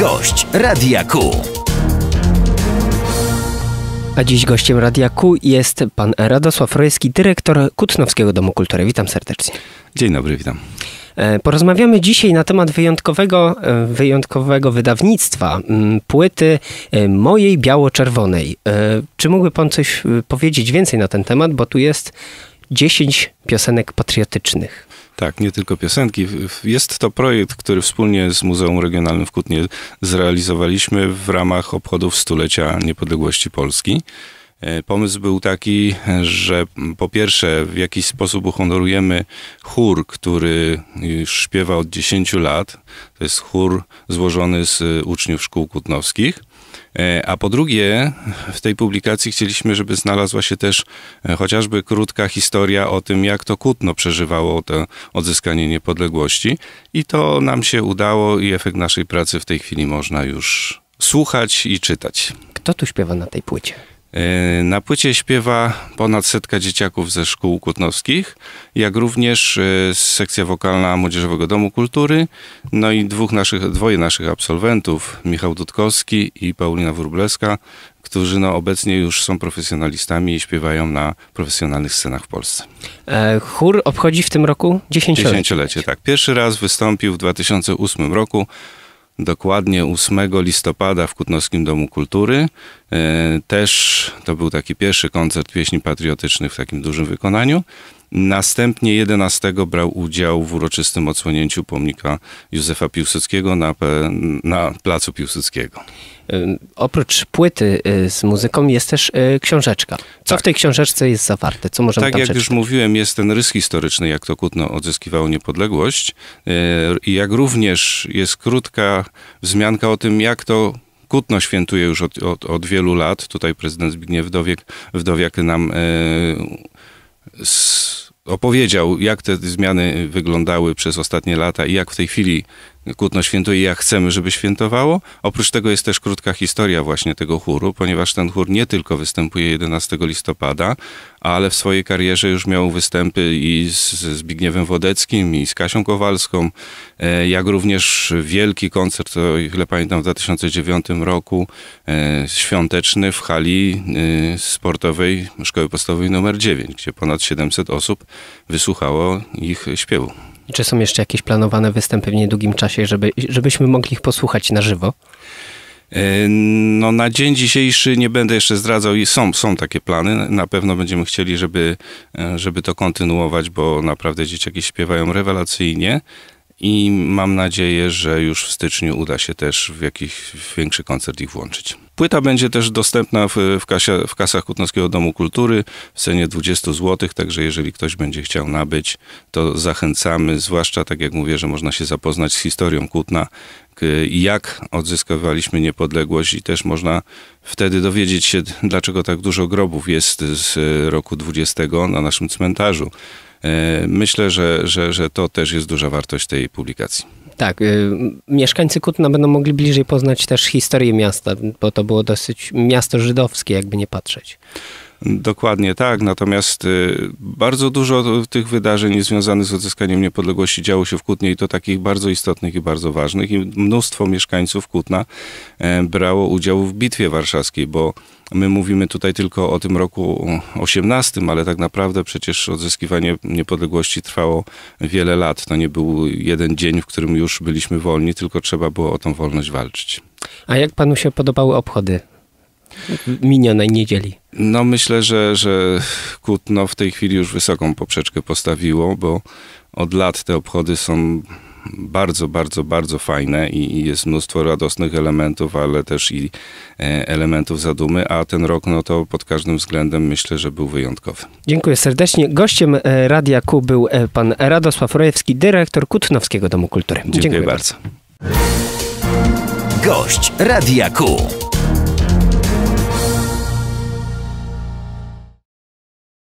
Gość Radia Q. A dziś gościem Radia Q jest pan Radosław Rojewski, dyrektor Kutnowskiego Domu Kultury. Witam serdecznie. Dzień dobry, witam. E, Porozmawiamy dzisiaj na temat wyjątkowego, e, wyjątkowego wydawnictwa m, płyty e, mojej biało-czerwonej. Czy mógłby pan coś powiedzieć więcej na ten temat, bo tu jest 10 piosenek patriotycznych. Tak, nie tylko piosenki. Jest to projekt, który wspólnie z Muzeum Regionalnym w Kutnie zrealizowaliśmy w ramach obchodów stulecia niepodległości Polski. E, Pomysł był taki, że po pierwsze w jakiś sposób uhonorujemy chór, który już śpiewa od 10 lat. To jest chór złożony z uczniów szkół kutnowskich. E, A po drugie, w tej publikacji chcieliśmy, żeby znalazła się też e, chociażby krótka historia o tym, jak to Kutno przeżywało to odzyskanie niepodległości. I to nam się udało i efekt naszej pracy w tej chwili można już słuchać i czytać. Kto tu śpiewa na tej płycie? E, Na płycie śpiewa ponad setka dzieciaków ze szkół kutnowskich, jak również e, sekcja wokalna Młodzieżowego Domu Kultury, no i dwóch naszych, dwoje naszych absolwentów, Michał Dudkowski i Paulina Wróblewska, którzy no obecnie już są profesjonalistami i śpiewają na profesjonalnych scenach w Polsce. E, Chór obchodzi w tym roku 10 Dziesięciolecie, tak. Pierwszy raz wystąpił w 2008 roku, dokładnie 8 listopada w Kutnowskim Domu Kultury. E, Też to był taki pierwszy koncert pieśni patriotycznych w takim dużym wykonaniu. Następnie 11 brał udział w uroczystym odsłonięciu pomnika Józefa Piłsudskiego na, na placu Piłsudskiego. Y, Oprócz płyty y, z muzyką jest też y, książeczka. Co Tak. w tej książeczce jest zawarte? Co możemy Tak jak już przeczytać? mówiłem, jest ten rys historyczny, jak to Kutno odzyskiwało niepodległość. E, I jak również jest krótka wzmianka o tym, jak to Kutno świętuje już od, od, od wielu lat. Tutaj prezydent Zbigniew Wdowiek, Wdowiak nam e, opowiedział, jak te zmiany wyglądały przez ostatnie lata i jak w tej chwili Kutno świętuje jak chcemy, żeby świętowało. Oprócz tego jest też krótka historia właśnie tego chóru, ponieważ ten chór nie tylko występuje 11 listopada, ale w swojej karierze już miał występy i z Zbigniewem Wodeckim, i z Kasią Kowalską, e, jak również wielki koncert, o ile pamiętam, w 2009 roku, e, świąteczny w hali e, sportowej Szkoły Podstawowej nr 9, gdzie ponad 700 osób wysłuchało ich śpiewu. Czy są jeszcze jakieś planowane występy w niedługim czasie, żeby, żebyśmy mogli ich posłuchać na żywo? E, No na dzień dzisiejszy nie będę jeszcze zdradzał i są, są takie plany. Na pewno będziemy chcieli, żeby, e, żeby to kontynuować, bo naprawdę dzieciaki śpiewają rewelacyjnie i mam nadzieję, że już w styczniu uda się też w jakiś większy koncert ich włączyć. Płyta będzie też dostępna w, w, kasie, w kasach Kutnowskiego Domu Kultury w cenie 20 zł, także jeżeli ktoś będzie chciał nabyć, to zachęcamy, zwłaszcza tak jak mówię, że można się zapoznać z historią Kutna, jak odzyskywaliśmy niepodległość i też można wtedy dowiedzieć się, dlaczego tak dużo grobów jest z roku 20 na naszym cmentarzu. E, Myślę, że, że, że to też jest duża wartość tej publikacji. Tak, y, mieszkańcy Kutna będą mogli bliżej poznać też historię miasta, bo to było dosyć miasto żydowskie, jakby nie patrzeć. Dokładnie tak, natomiast y, bardzo dużo tych wydarzeń związanych z odzyskaniem niepodległości działo się w Kutnie i to takich bardzo istotnych i bardzo ważnych i mnóstwo mieszkańców Kutna e, brało udział w Bitwie Warszawskiej, bo my mówimy tutaj tylko o tym roku 18, ale tak naprawdę przecież odzyskiwanie niepodległości trwało wiele lat. To nie był jeden dzień, w którym już byliśmy wolni, tylko trzeba było o tą wolność walczyć. A jak panu się podobały obchody minionej niedzieli? No myślę, że, że Kutno w tej chwili już wysoką poprzeczkę postawiło, bo od lat te obchody są bardzo, bardzo, bardzo fajne i, jest mnóstwo radosnych elementów, ale też i e, elementów zadumy, a ten rok no to pod każdym względem myślę, że był wyjątkowy. Dziękuję serdecznie. Gościem e, Radia Q był e, pan Radosław Rojewski, dyrektor Kutnowskiego Domu Kultury. Dziękuję bardzo. Gość Radia Q.